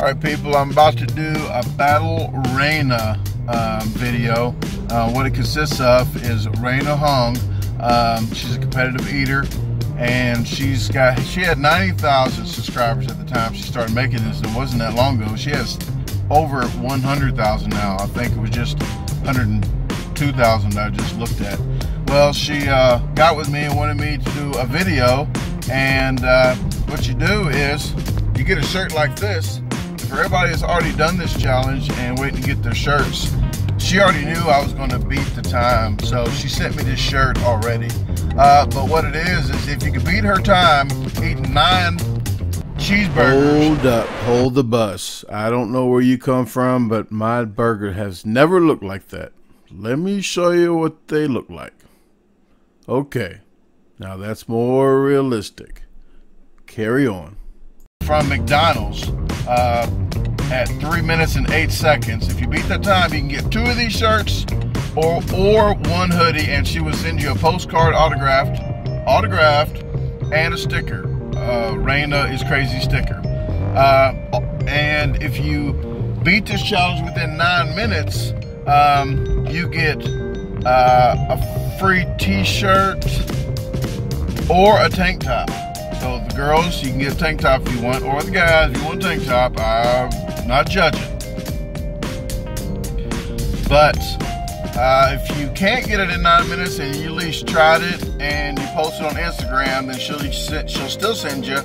All right, people, I'm about to do a Battle Raina um, video. Uh, what it consists of is Raina Huang. Um, she's a competitive eater, and she's got she had 90,000 subscribers at the time she started making this. It wasn't that long ago. She has over 100,000 now. I think it was just 102,000 I just looked at. Well, she uh, got with me and wanted me to do a video, and uh, what you do is you get a shirt like this for everybody that's already done this challenge and waiting to get their shirts, she already knew I was going to beat the time, so she sent me this shirt already. Uh, but what it is, is if you can beat her time eating nine cheeseburgers. Hold up, hold the bus. I don't know where you come from, but my burger has never looked like that. Let me show you what they look like. Okay, now that's more realistic. Carry on. From McDonald's uh, at three minutes and eight seconds. If you beat the time, you can get two of these shirts or or one hoodie, and she will send you a postcard autographed, autographed, and a sticker. Uh, Raina is crazy sticker. Uh, and if you beat this challenge within nine minutes, um, you get uh, a free T-shirt or a tank top. Girls, you can get a tank top if you want, or the guys, if you want a tank top, I'm not judging. But uh, if you can't get it in nine minutes and you at least tried it and you post it on Instagram, then she'll she'll still send you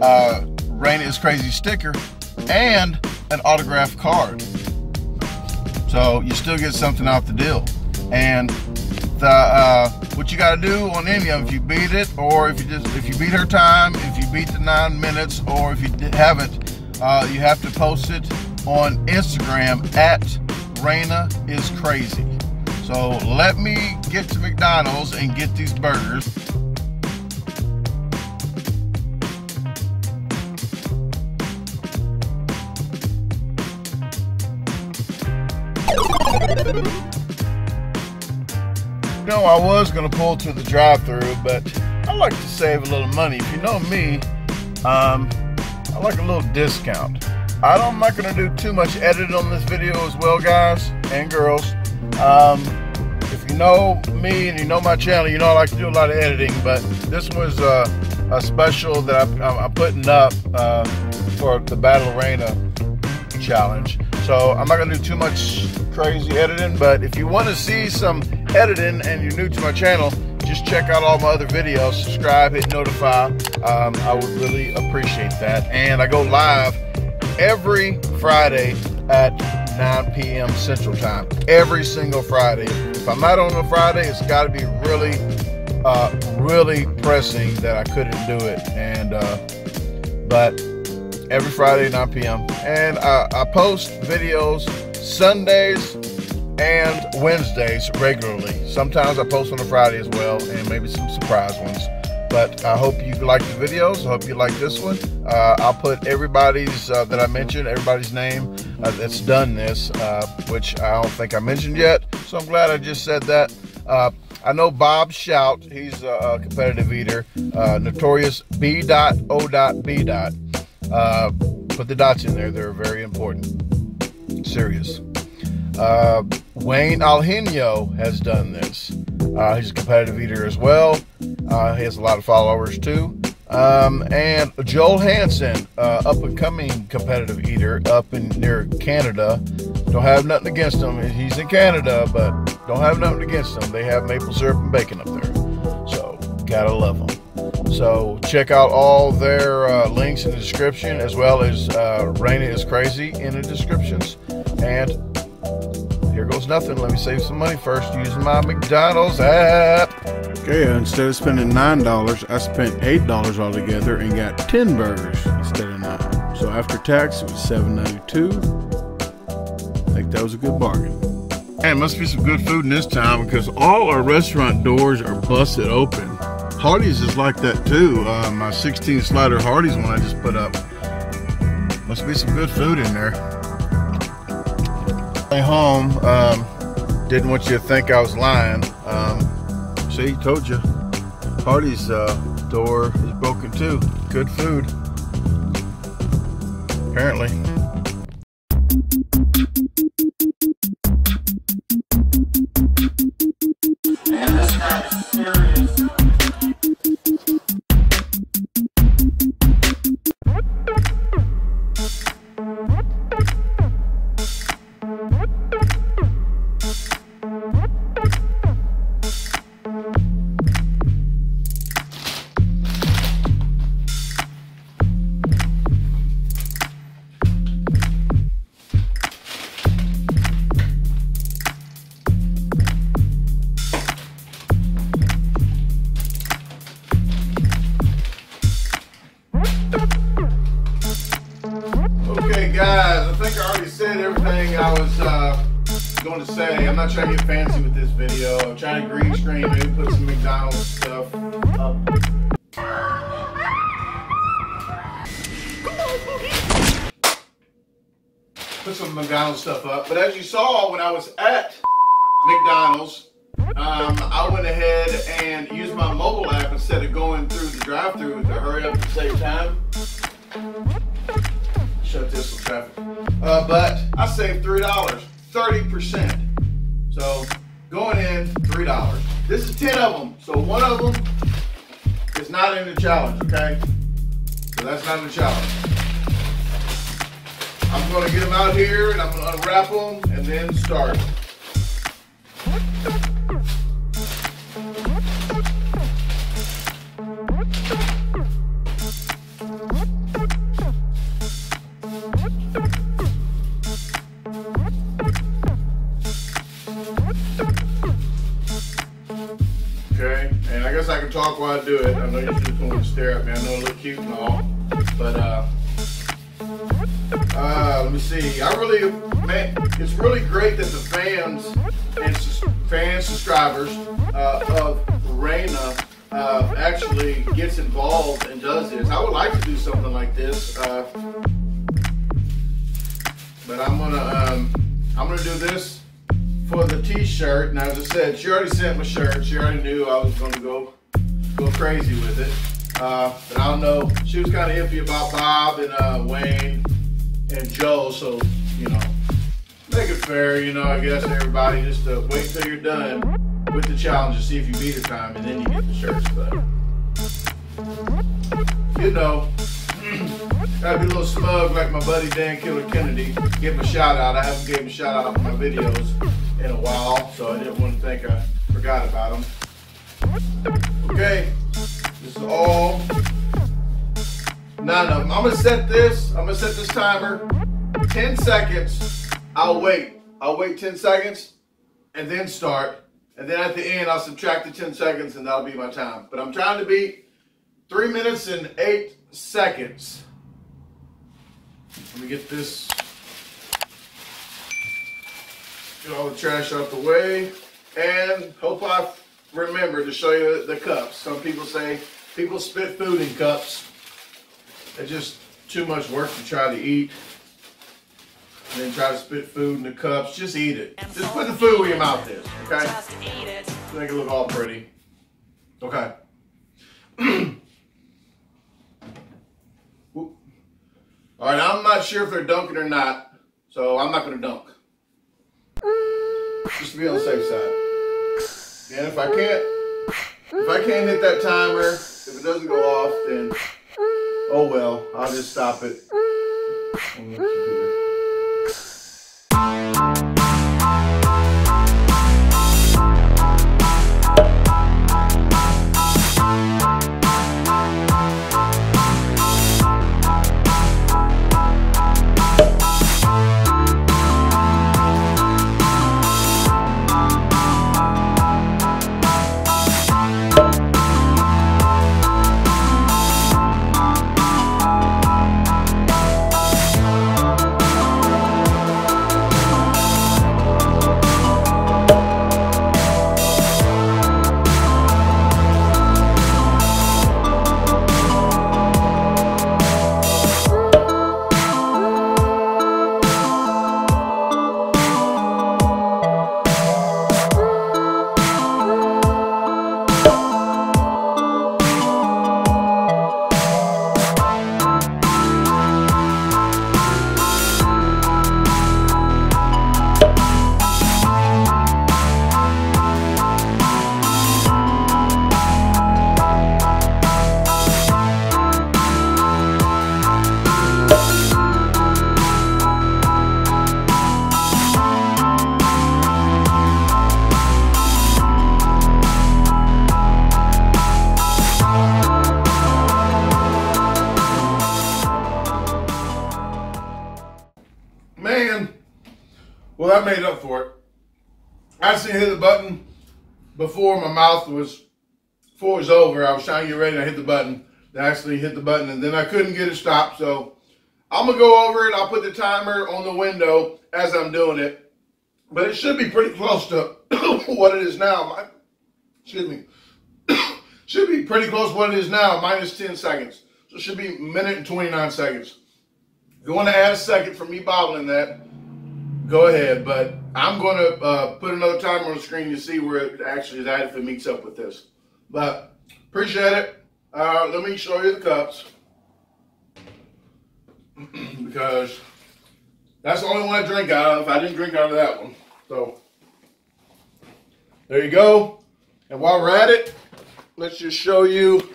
uh, Raina is Crazy sticker and an autographed card. So you still get something out the deal. And the uh, what you got to do on any of them, if you beat it, or if you just if you beat her time, if you beat the nine minutes, or if you haven't, uh, you have to post it on Instagram at Raina is crazy. So let me get to McDonald's and get these burgers. You know, I was going to pull to the drive through but I like to save a little money. If you know me, um, I like a little discount. I don't, I'm not going to do too much editing on this video as well, guys and girls. Um, if you know me and you know my channel, you know I like to do a lot of editing, but this was uh, a special that I, am putting up uh, for the Battle Raina challenge. So I'm not going to do too much crazy editing, but if you want to see some editing and you're new to my channel, just check out all my other videos, subscribe, hit notify. Um, I would really appreciate that. And I go live every Friday at 9 p.m. Central Time. Every single Friday. If I'm not on a Friday, it's got to be really, uh, really pressing that I couldn't do it. And, uh, but every Friday, 9 p.m. And I, I post videos Sundays and Wednesdays regularly. Sometimes I post on a Friday as well, and maybe some surprise ones. But I hope you like the videos. I hope you like this one. Uh, I'll put everybody's uh, that I mentioned, everybody's name uh, that's done this, uh, which I don't think I mentioned yet. So I'm glad I just said that. Uh, I know Bob Shoudt. He's a, competitive eater. Uh, notorious B. B. put the dots in there. They're very important. Serious. Uh, Wayne Algenio has done this. Uh, he's a competitive eater as well. Uh, he has a lot of followers too. Um, and Joel Hansen, uh, up and coming competitive eater up in near Canada. Don't have nothing against him. He's in Canada, but don't have nothing against him. They have maple syrup and bacon up there. So, gotta love them. So check out all their uh, links in the description, as well as uh, Raina is Crazy in the descriptions. And here goes nothing. Let me save some money first using my McDonald's app. Okay, instead of spending $9, I spent $8 altogether and got 10 burgers instead of 9 So after tax, it was $7.92. I think that was a good bargain. And it must be some good food in this town because all our restaurant doors are busted open. Hardee's is like that too. Uh, my 16 slider Hardee's one I just put up. Must be some good food in there home. Um, didn't want you to think I was lying. Um, see, told you. Hardee's uh, door is broken too. Good food. Apparently. Not trying to get fancy with this video. I'm trying to green screen, maybe put some McDonald's stuff up. Put some McDonald's stuff up. But as you saw when I was at McDonald's, um, I went ahead and used my mobile app instead of going through the drive-through to hurry up and save time. Shut this for traffic. Uh, but I saved three dollars, thirty percent. So going in three dollars. This is ten of them. So one of them is not in the challenge. Okay. So that's not in the challenge. I'm going to get them out here and I'm to unwrap them and then start. While I do it. I know you're just going to stare at me. I know I look cute and all, but uh, uh, let me see. I really, man, it's really great that the fans and sus- fan subscribers uh, of Raina uh, actually gets involved and does this. I would like to do something like this, uh, but I'm gonna um, I'm gonna do this for the T-shirt. And as I said, she already sent my shirt. She already knew I was gonna go go crazy with it. Uh, but I don't know. She was kind of iffy about Bob and uh, Wayne and Joe, so you know, make it fair. You know, I guess everybody just wait till you're done with the challenge to see if you beat the time, and then you get the shirts. But you know, gotta be a little smug like my buddy Dan Killer Kennedy. Give him a shout out. I haven't gave him a shout out on my videos in a while, so I didn't want to think I forgot about him. Okay, this is all nine of them. I'm gonna set this. I'm gonna set this timer. 10 seconds. I'll wait. I'll wait 10 seconds and then start. And then at the end, I'll subtract the 10 seconds and that'll be my time. But I'm trying to beat three minutes and eight seconds. Let me get this. Get all the trash out the way. And hope I remember to show you the cups. Some people say people spit food in cups. It's just too much work to try to eat. And then try to spit food in the cups. Just eat it. Just put the food where your mouth is, okay? Make it look all pretty. Okay. All right, I'm not sure if they're dunking or not, so I'm not going to dunk. Mm. Just to be on the safe side. And if I can't, if I can't hit that timer, if it doesn't go off, then oh well, I'll just stop it. Hit the button before my mouth was, it was over. I was trying to get ready and I hit the button. I actually hit the button and then I couldn't get it stopped. So I'm gonna go over it. I'll put the timer on the window as I'm doing it, but it should be pretty close to what it is now. My, excuse me. should be pretty close to what it is now, minus 10 seconds. So it should be minute and 29 seconds. You want to add a second for me bottling that, go ahead. But I'm going to uh, put another timer on the screen to see where it actually is at if it meets up with this. But appreciate it. Uh, let me show you the cups. because that's the only one I drink out of. I didn't drink out of that one. So there you go. And while we're at it, let's just show you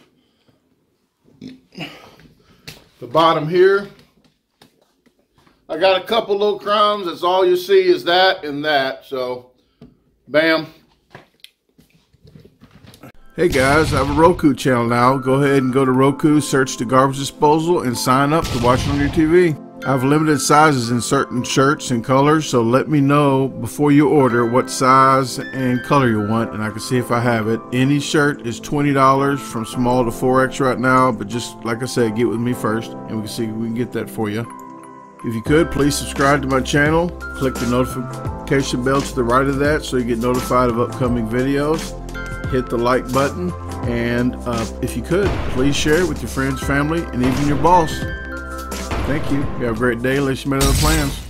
the bottom here. I got a couple little crumbs. That's all you see is that and that. So, bam. Hey guys, I have a Roku channel now. Go ahead and go to Roku, search the garbage disposal, and sign up to watch it on your TV. I have limited sizes in certain shirts and colors, so let me know before you order what size and color you want, and I can see if I have it. Any shirt is $20 from small to 4X right now, but just like I said, get with me first, and we can see if we can get that for you. If you could, please subscribe to my channel. Click the notification bell to the right of that so you get notified of upcoming videos. Hit the like button, and uh, if you could, please share it with your friends, family, and even your boss. Thank you. You have a great day you make other plans.